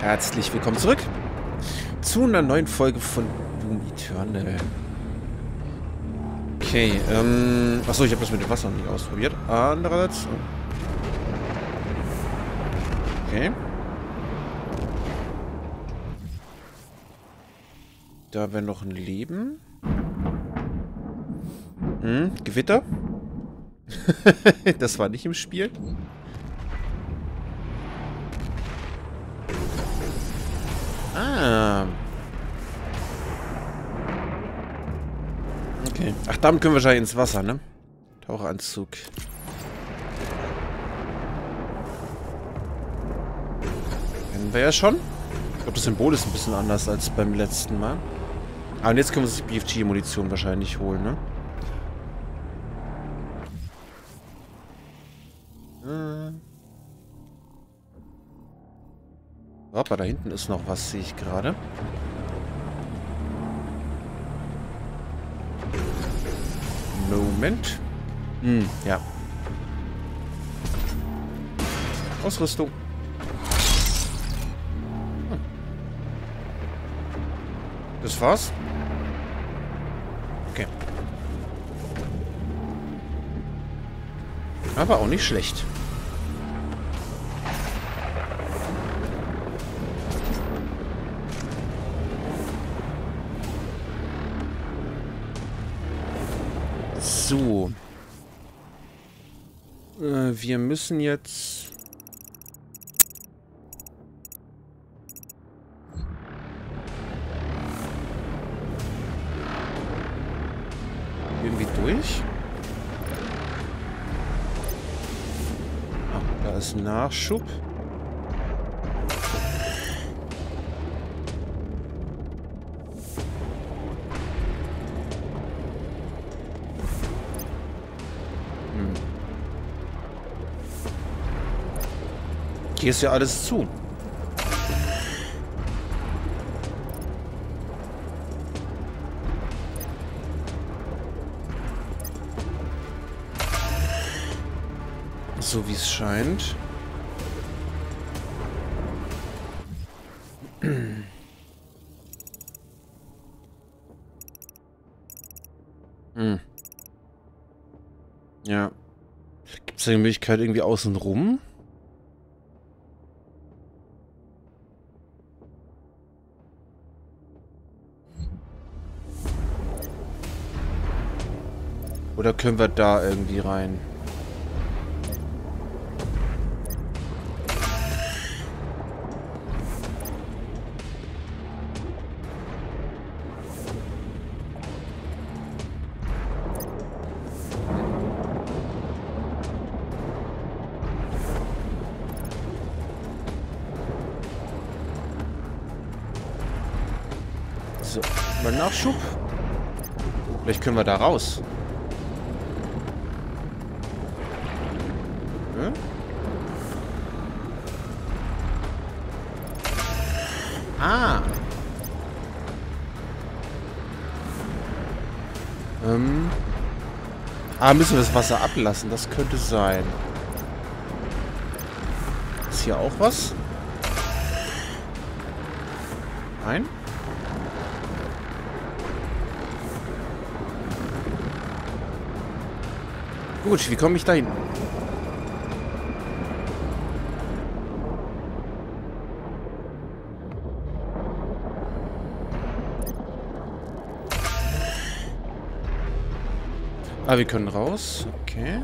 Herzlich willkommen zurück zu einer neuen Folge von Doom Eternal. Okay, ähm... Achso, ich habe das mit dem Wasser noch nicht ausprobiert. Andererseits... Okay. Da wäre noch ein Leben. Hm, Gewitter. das war nicht im Spiel. Ah. Okay. Ach, damit können wir wahrscheinlich ins Wasser, ne? Taucheranzug. Kennen wir ja schon. Ich glaube, das Symbol ist ein bisschen anders als beim letzten Mal. Ah, und jetzt können wir uns die BFG-Munition wahrscheinlich holen, ne? Hoppa, da hinten ist noch was, sehe ich gerade. Moment. Hm, ja. Ausrüstung. Hm. Das war's? Okay. Aber auch nicht schlecht. So. Äh, wir müssen jetzt... Irgendwie durch? Ah, da ist Nachschub. Hier ist ja alles zu. So wie es scheint. Hm. Ja. Gibt es die Möglichkeit irgendwie außen rum? Oder können wir da irgendwie rein? So, mal Nachschub. Vielleicht können wir da raus. Ah, müssen wir das Wasser ablassen? Das könnte sein. Ist hier auch was? Nein? Gut, wie komme ich da hin? Ah, wir können raus. Okay.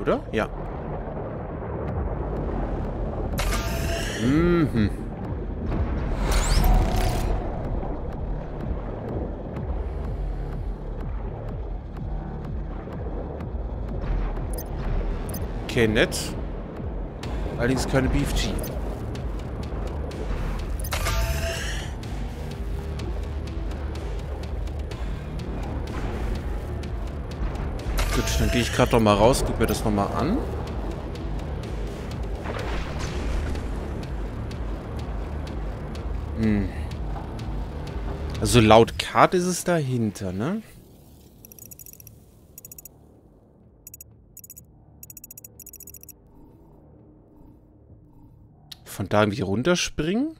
Oder? Ja. Mhm. Okay, nett. Allerdings keine BFG. Gut, dann gehe ich gerade noch mal raus, guck mir das noch mal an. Hm. Also laut Karte ist es dahinter, ne? Von da irgendwie runterspringen?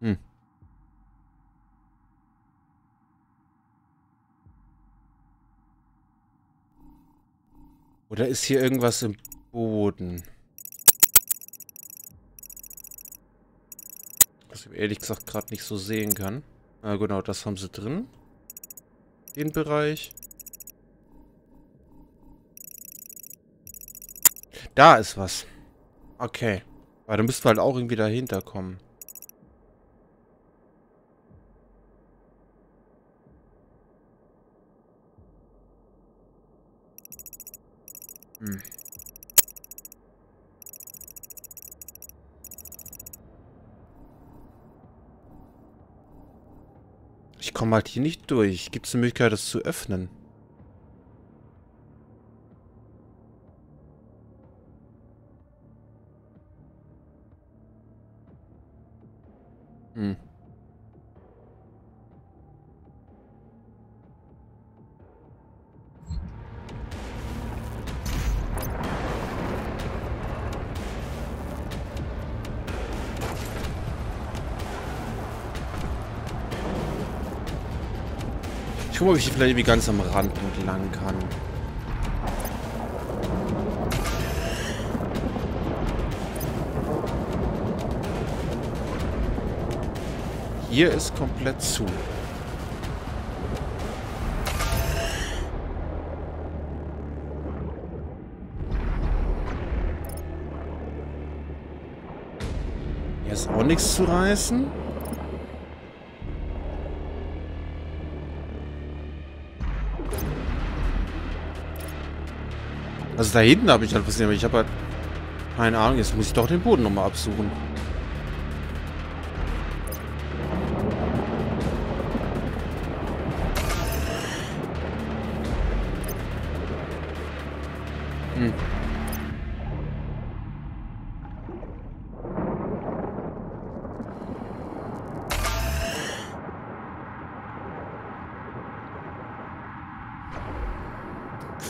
Hm. Oder ist hier irgendwas im Boden? Was ich ehrlich gesagt gerade nicht so sehen kann. Ah, genau, das haben sie drin. Den Bereich. Da ist was. Okay. Aber da müssten wir halt auch irgendwie dahinter kommen. Hm. Ich komme halt hier nicht durch. Gibt es eine Möglichkeit, das zu öffnen? Ich gucke mal, ob ich vielleicht irgendwie ganz am Rand entlang kann. Hier ist komplett zu. Hier ist auch nichts zu reißen. Also da hinten habe ich halt was aber ich habe halt keine Ahnung. Jetzt muss ich doch den Boden nochmal absuchen. Hm.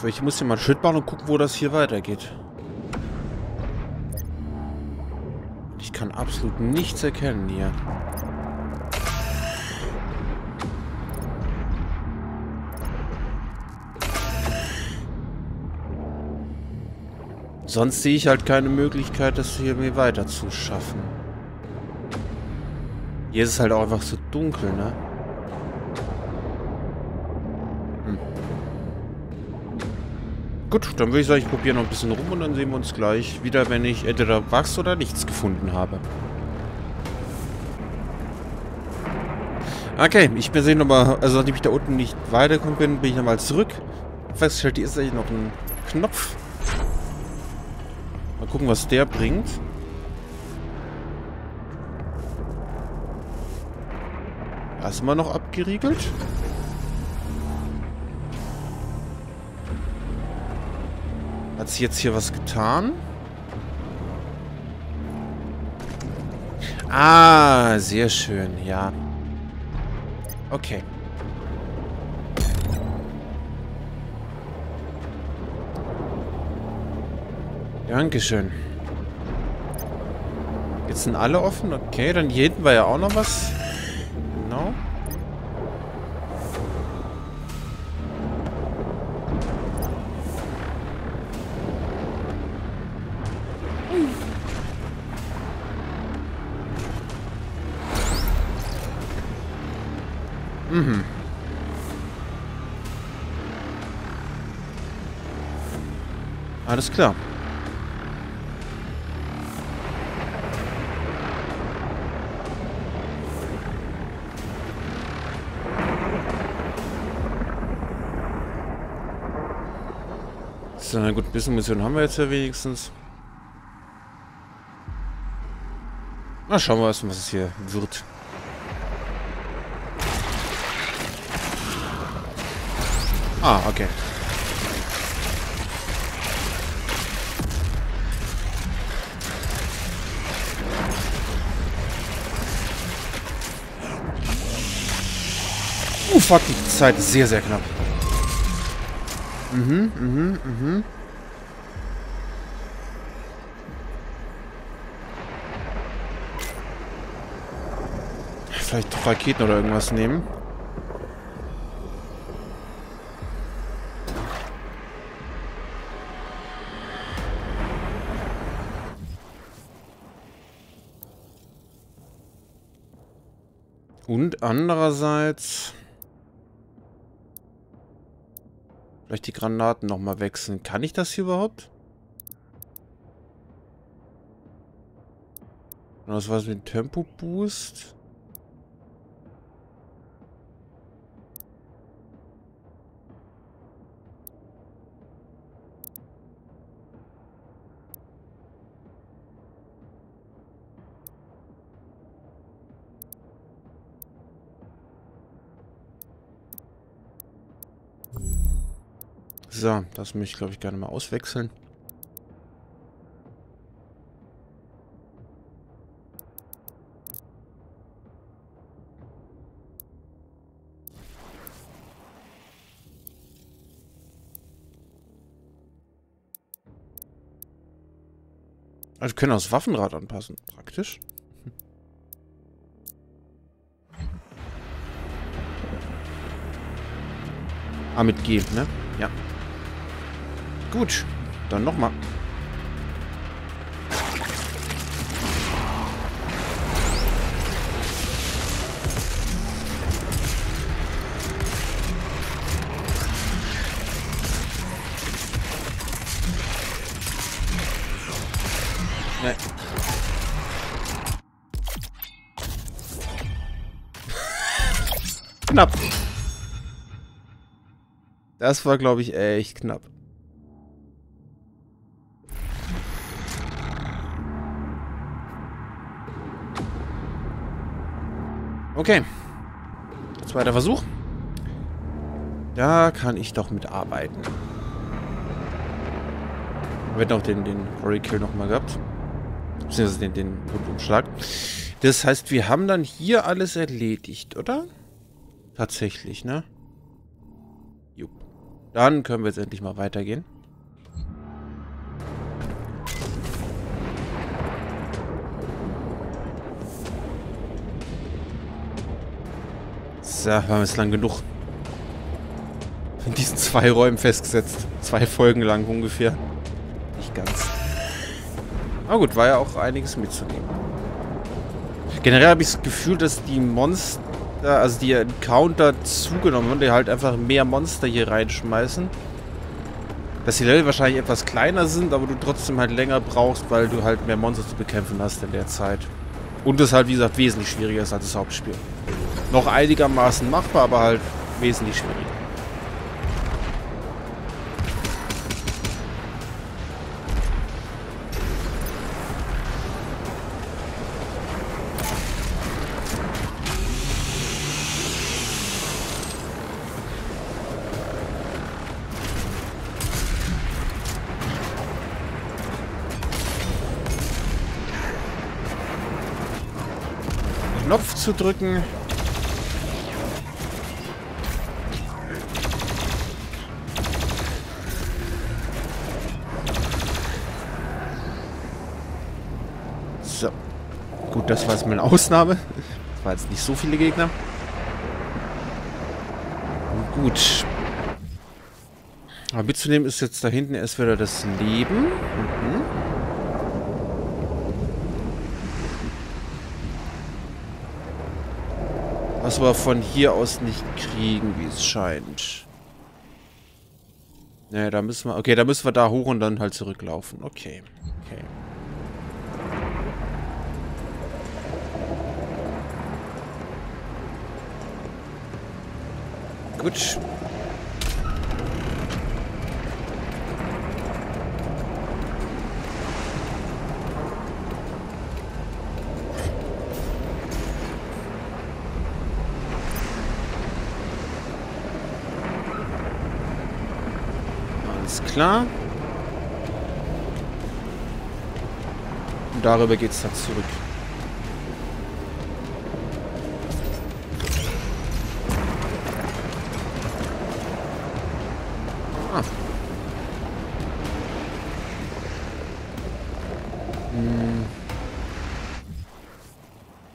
Ich muss hier mal ein Schild bauen und gucken, wo das hier weitergeht. Ich kann absolut nichts erkennen hier. Sonst sehe ich halt keine Möglichkeit, das hier mir weiter zu schaffen. Hier ist es halt auch einfach so dunkel, ne? Hm. Gut, dann würde ich sagen, ich probiere noch ein bisschen rum und dann sehen wir uns gleich wieder, wenn ich entweder Wachs oder nichts gefunden habe. Okay, ich bin sehen nochmal, also nachdem ich da unten nicht weitergekommen bin, bin ich nochmal zurück. Festgestellt, hier ist eigentlich noch ein Knopf. Mal gucken, was der bringt. Erstmal noch abgeriegelt. Hat sich jetzt hier was getan? Ah, sehr schön, ja. Okay. Dankeschön. Jetzt sind alle offen. Okay, dann hier hinten war ja auch noch was. Klar. So, na gut, ein bisschen Mission haben wir jetzt ja wenigstens. Na, schauen wir erstmal, was es hier wird. Ah, okay. fuck, die Zeit ist sehr, sehr knapp. Mhm, mhm, mhm. Vielleicht doch Raketen oder irgendwas nehmen. Und andererseits... Vielleicht die Granaten nochmal wechseln. Kann ich das hier überhaupt? Was war das mit Tempo Boost? So, das möchte ich, glaube ich, gerne mal auswechseln. Also können das Waffenrad anpassen. Praktisch. Ah, mit G, ne? Ja. Gut, dann nochmal. Nee. knapp. Das war, glaube ich, echt knapp. Okay. Zweiter Versuch. Da kann ich doch mitarbeiten. Wir hätten auch den, den Quarry Kill nochmal gehabt. Beziehungsweise den, den Rundumschlag. Das heißt, wir haben dann hier alles erledigt, oder? Tatsächlich, ne? Jupp. Dann können wir jetzt endlich mal weitergehen. So, wir haben jetzt lang genug in diesen zwei Räumen festgesetzt. Zwei Folgen lang ungefähr. Nicht ganz. Aber gut, war ja auch einiges mitzunehmen. Generell habe ich das Gefühl, dass die Monster, also die Encounter zugenommen haben, die halt einfach mehr Monster hier reinschmeißen. Dass die Level wahrscheinlich etwas kleiner sind, aber du trotzdem halt länger brauchst, weil du halt mehr Monster zu bekämpfen hast in der Zeit. Und es halt, wie gesagt, wesentlich schwieriger ist als das Hauptspiel noch einigermaßen machbar, aber halt wesentlich schwieriger. Knopf zu drücken. Gut, das war jetzt mal eine Ausnahme. Das waren jetzt nicht so viele Gegner. Gut. Aber mitzunehmen ist jetzt da hinten erst wieder das Leben. Mhm. Was wir von hier aus nicht kriegen, wie es scheint. Ne, da müssen wir... Okay, da müssen wir da hoch und dann halt zurücklaufen. Okay. Okay. Gut. Alles klar. Und darüber geht es dann zurück.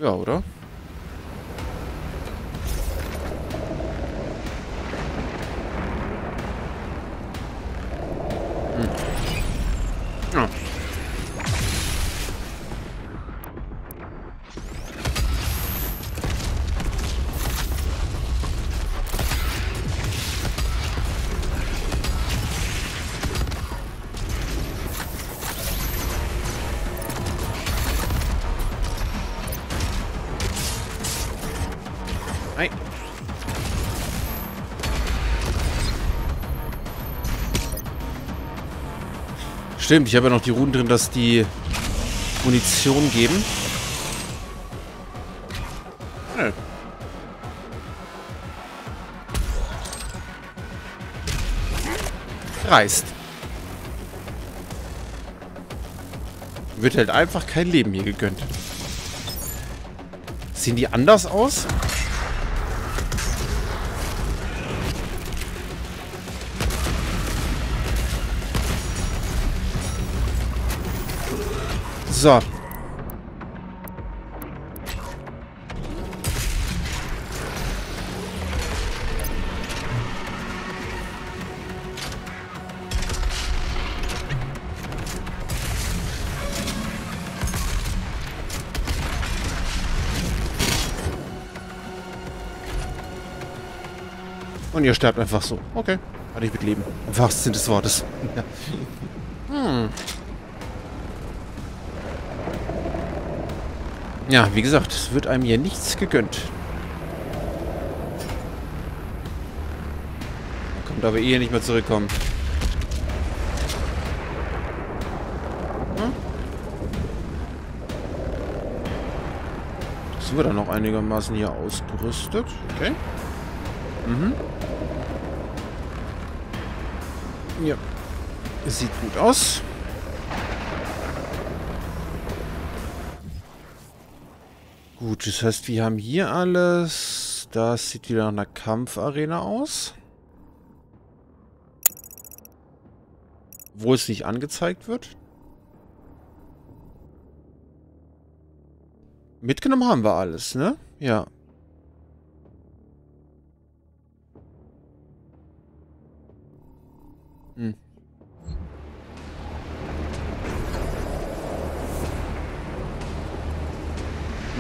Ja, oder? Stimmt, ich habe ja noch die Runen drin, dass die Munition geben. Nö. Reißt. Wird halt einfach kein Leben hier gegönnt. Sehen die anders aus? So. Und ihr sterbt einfach so. Okay. Hatte ich mit Leben. Im wahrsten Sinne des Wortes. hm. Ja, wie gesagt, es wird einem hier nichts gegönnt. Kommt aber eh nicht mehr zurückkommen. Hm? Sind wir dann noch einigermaßen hier ausgerüstet? Okay. Mhm. Ja. Sieht gut aus. Gut, das heißt, wir haben hier alles. Das sieht wieder nach einer Kampfarena aus. Wo es nicht angezeigt wird. Mitgenommen haben wir alles, ne? Ja.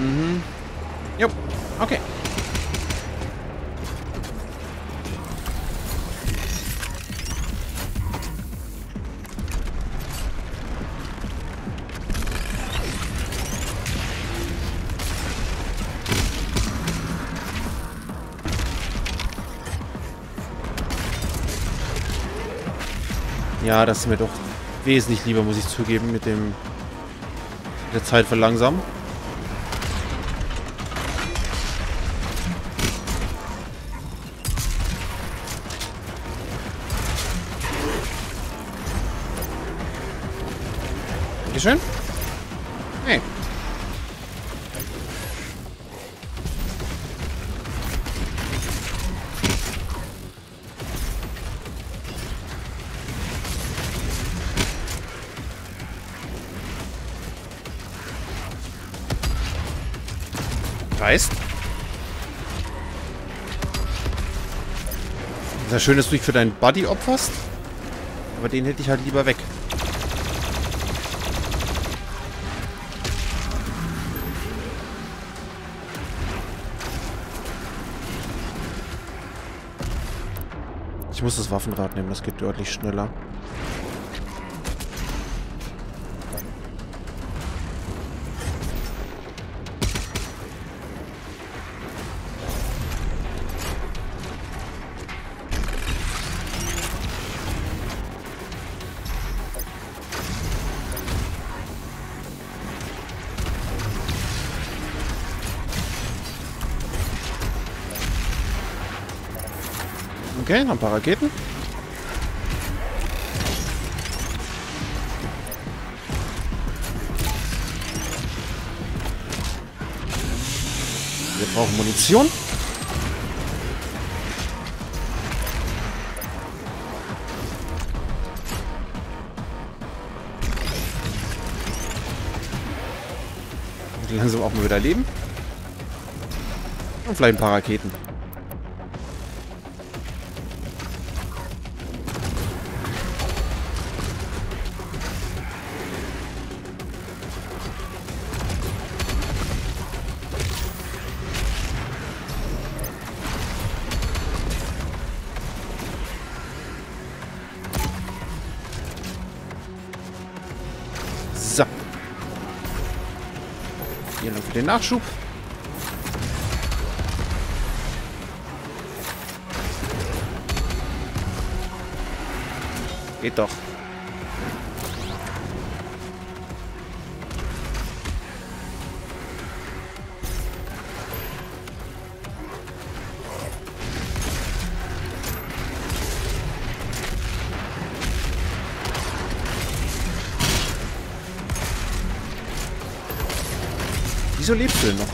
Mhm. Jo, okay. Ja, das ist mir doch wesentlich lieber, muss ich zugeben, mit dem der Zeit verlangsamen. Dankeschön. Hey. Reißt. Ist ja schön, dass du dich für deinen Buddy opferst. Aber den hätte ich halt lieber weg. Ich muss das Waffenrad nehmen, das geht deutlich schneller. Okay, noch ein paar Raketen. Wir brauchen Munition. Langsam auch mal wieder leben. Und vielleicht ein paar Raketen. Hier noch für den Wieso lebst du denn noch?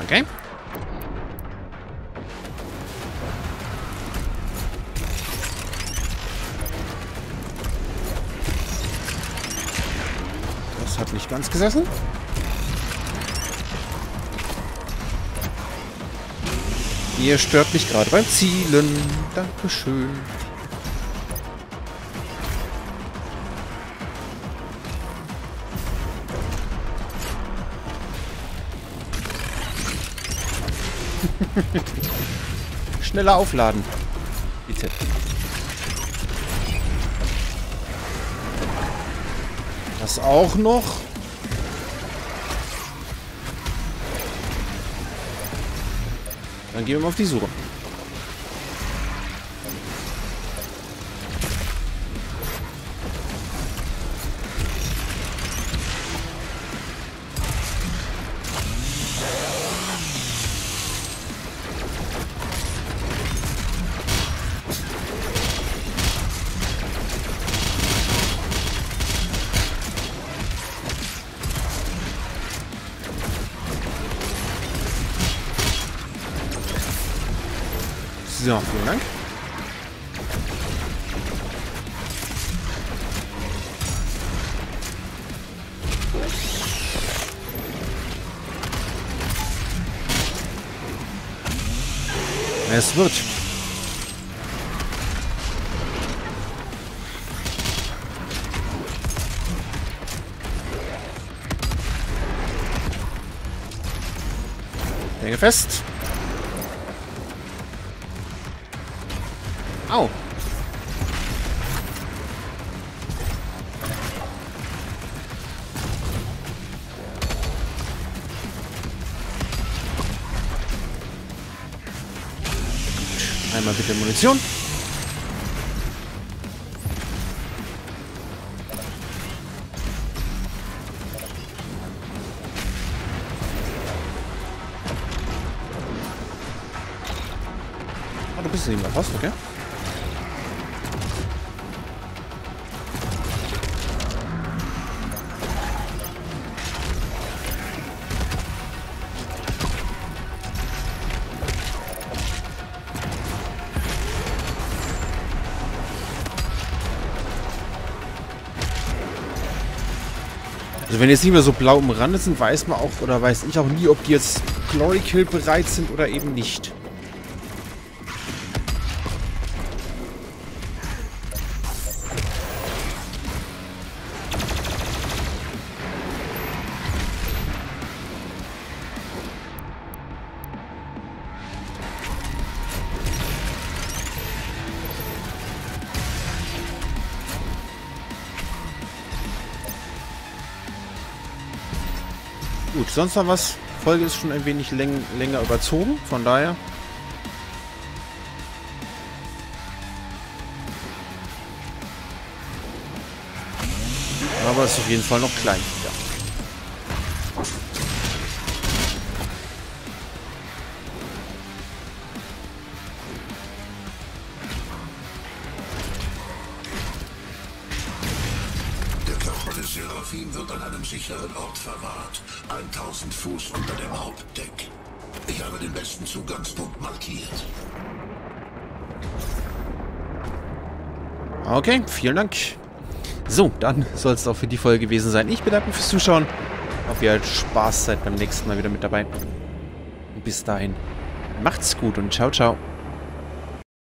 okay. Das hat nicht ganz gesessen. Ihr stört mich gerade beim Zielen. Dankeschön. Schneller aufladen. Bitte. Das auch noch. Dann gehen wir mal auf die Suche. So, vielen Dank. Es wird. Hänge fest. Au. Einmal bitte Munition. Ah, du bist nicht mehr fast, okay? Also wenn jetzt nicht mehr so blau umrandet sind, weiß man auch, oder weiß ich auch nie, ob die jetzt Glory Kill bereit sind oder eben nicht. Sonst noch was? Folge ist schon ein wenig läng länger überzogen, von daher. Aber es ist auf jeden Fall noch klein. Okay, vielen Dank. So, dann soll es auch für die Folge gewesen sein. Ich bedanke mich fürs Zuschauen. Hoffe, ihr habt Spaß seid beim nächsten Mal wieder mit dabei. Und bis dahin, macht's gut und ciao, ciao.